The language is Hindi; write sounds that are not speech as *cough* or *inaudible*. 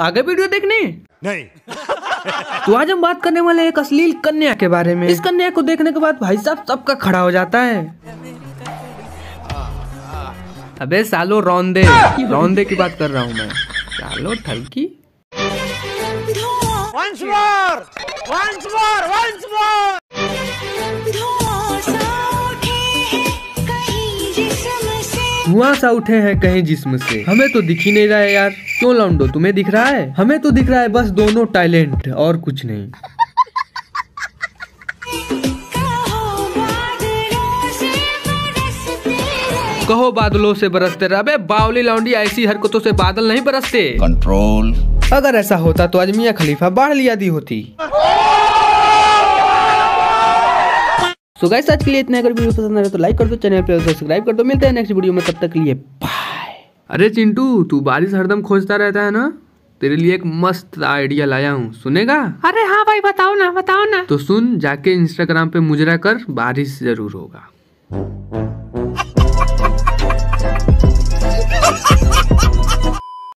आगे वीडियो देखने? नहीं। *laughs* तो आज हम बात करने वाले एक अश्लील कन्या के बारे में। इस कन्या को देखने के बाद भाई साहब सबका खड़ा हो जाता है। अबे सालो रौंदे रौंदे की बात कर रहा हूँ मैं। सालो ठलकी। Once more once more once more धुआँ सा उठे हैं कहीं जिस्म से। हमें तो दिख ही नहीं रहा है यार। क्यों लौंडो तुम्हें दिख रहा है? हमें तो दिख रहा है बस दोनों टैलेंट और कुछ नहीं। कहो बादलों से बरसते रहे। बावली लौंडी ऐसी हरकतों से बादल नहीं बरसते। कंट्रोल अगर ऐसा होता तो आज मियाँ खलीफा बाढ़ लिया दी होती। सो गाइस आज के लिए इतना अगर वीडियो पसंद आ रहा तो लाइक कर दो चैनल पर सब्सक्राइब कर दो। मिलते हैं नेक्स्ट वीडियो में तब तक के लिए बाय अरे चिंटू तू बारिश हरदम खोजता रहता है ना? तेरे लिए एक मस्त आइडिया लाया हूँ। सुनेगा? अरे हाँ भाई बताओ ना बताओ ना। तो सुन जाके इंस्टाग्राम पे मुजरा कर बारिश ज़रूर होगा।